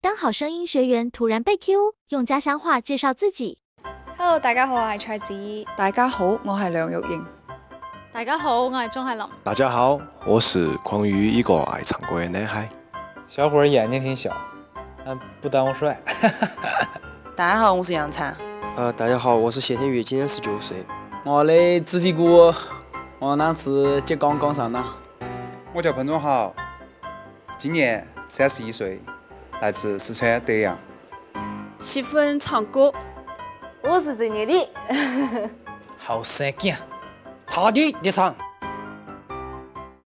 当好声音学员突然被 Q，用家乡话介绍自己。Hello，大家好，我系蔡子。怡。大家好，我系梁玉莹。大家好，我系钟海林。大家好，我是匡宇，一个爱唱歌的男孩。小伙儿眼睛挺小，但不耽误帅。大家好，我是杨灿。呃，大家好，我是谢天宇，今年十九岁。我的紫皮菇，我那是吉刚刚上呢。我叫彭忠豪，今年三十一岁。来自四川德阳，喜欢唱歌，我是专业的，好性感，他的立场。